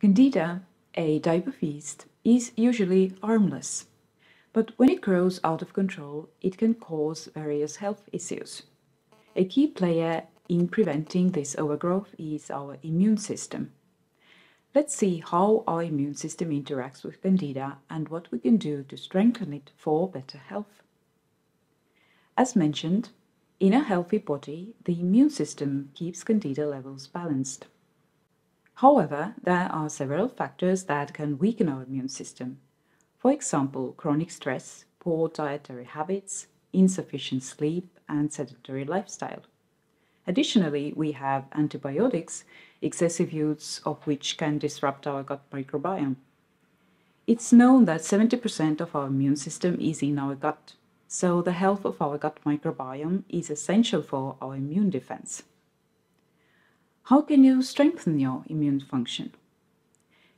Candida, a type of yeast, is usually harmless, but when it grows out of control, it can cause various health issues. A key player in preventing this overgrowth is our immune system. Let's see how our immune system interacts with Candida and what we can do to strengthen it for better health. As mentioned, in a healthy body, the immune system keeps Candida levels balanced. However, there are several factors that can weaken our immune system. For example, chronic stress, poor dietary habits, insufficient sleep, and sedentary lifestyle. Additionally, we have antibiotics, excessive use of which can disrupt our gut microbiome. It's known that 70% of our immune system is in our gut, so the health of our gut microbiome is essential for our immune defense. How can you strengthen your immune function?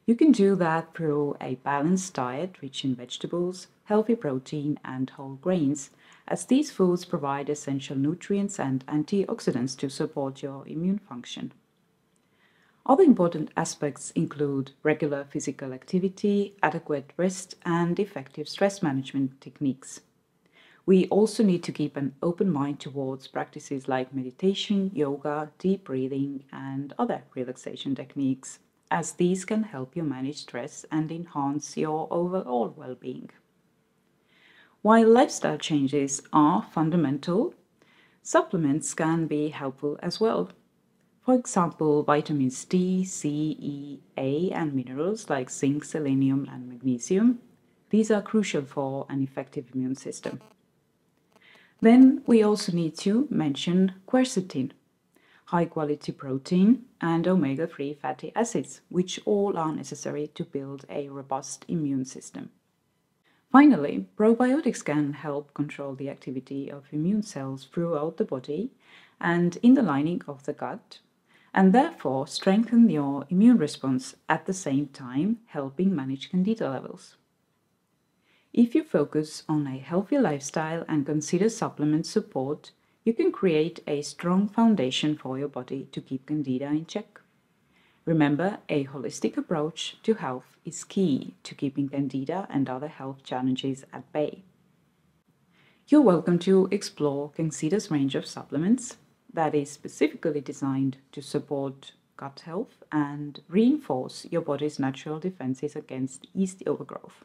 You can do that through a balanced diet rich in vegetables, healthy protein, and whole grains, as these foods provide essential nutrients and antioxidants to support your immune function. Other important aspects include regular physical activity, adequate rest, and effective stress management techniques. We also need to keep an open mind towards practices like meditation, yoga, deep breathing, and other relaxation techniques, as these can help you manage stress and enhance your overall well being. While lifestyle changes are fundamental, supplements can be helpful as well. For example, vitamins D, C, E, A, and minerals like zinc, selenium, and magnesium. These are crucial for an effective immune system. Then we also need to mention quercetin, high quality protein, and omega 3 fatty acids, which all are necessary to build a robust immune system. Finally, probiotics can help control the activity of immune cells throughout the body and in the lining of the gut, and therefore strengthen your immune response at the same time, helping manage candida levels. If you focus on a healthy lifestyle and consider supplement support, you can create a strong foundation for your body to keep Candida in check. Remember, a holistic approach to health is key to keeping Candida and other health challenges at bay. You're welcome to explore CanXida's range of supplements that is specifically designed to support gut health and reinforce your body's natural defenses against yeast overgrowth.